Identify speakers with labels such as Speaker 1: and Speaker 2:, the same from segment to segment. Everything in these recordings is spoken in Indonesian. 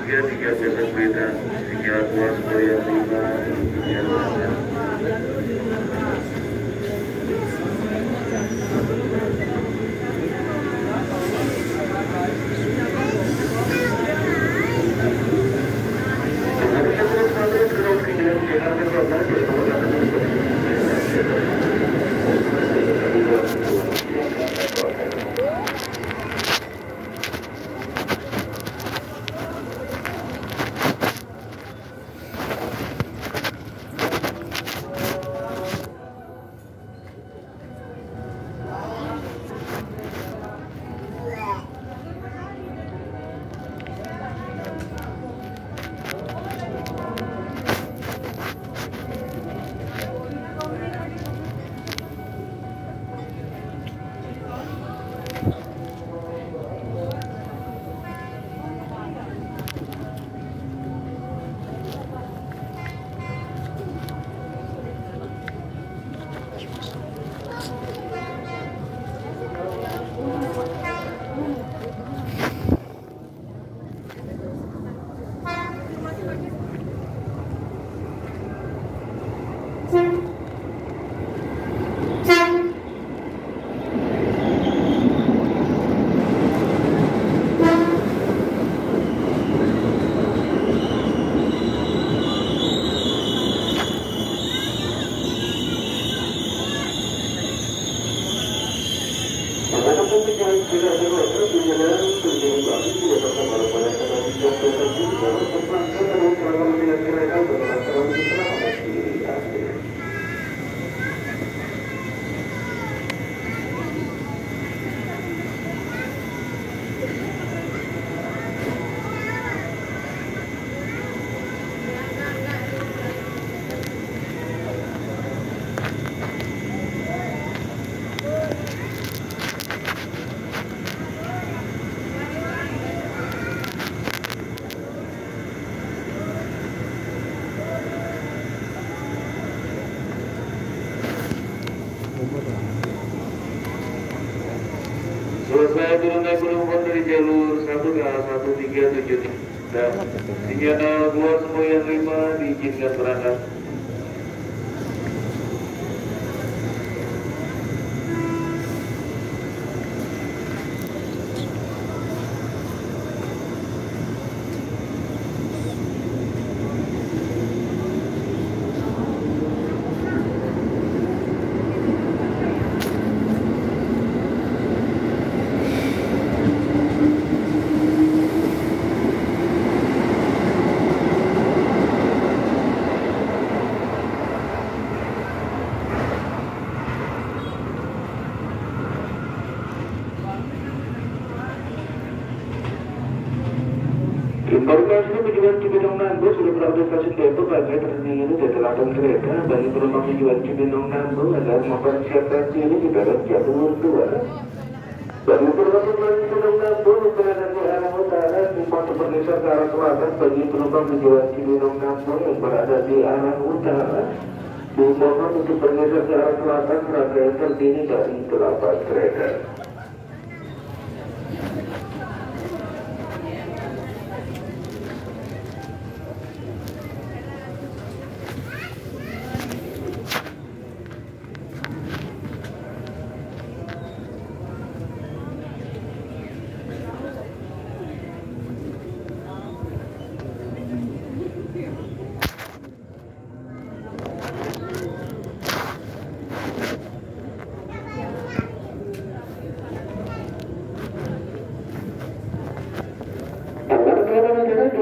Speaker 1: together, together with us, together with us, Selesai turunkan penumpang dari jalur 1 ke 1373 dan sinyal 2 semua yang 5 diizinkan berangkat. Informasi tujuan Cibinong Nambo sudah berada stasiun Depok tersedia di selatan kereta bagi penumpang tujuan Cibinong Nambo agar mempersiapkan diri di dalam jalur dua. Bagi penumpang tujuan Cibinong Nambo berada di arah utara untuk bergeser ke arah selatan bagi penumpang tujuan Cibinong Nambo yang berada di arah utara dimohon untuk bergeser ke arah selatan rangkaian terdiri dari delapan kereta.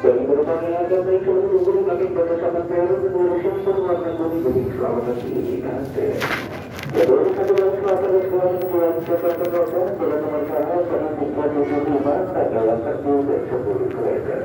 Speaker 1: Nambu. Bagi penumpang yang akan naik ke Bogor menggunakan batasan baru Indonesia berwarna kuning kuning selamat datang di Kante. Jalur satu dan selatan dan selatan Tuan Jakarta Kota dengan nomor sana sana tiga tujuh lima tanggal satu dan sepuluh kereta.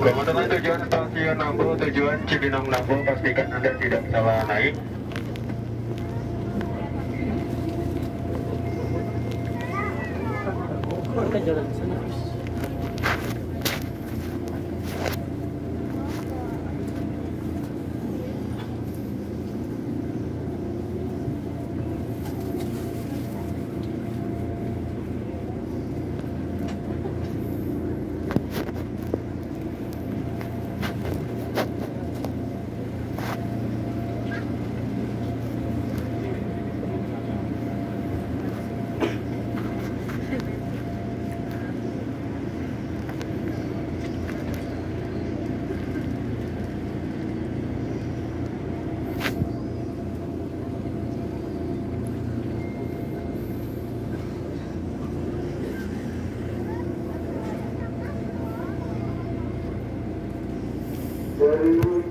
Speaker 2: Teman-teman tujuan stasiun Nambo, tujuan Cibinong Nambo, pastikan Anda tidak salah naik.
Speaker 3: Kita jalan ke sana.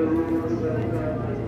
Speaker 2: すいま
Speaker 1: せん。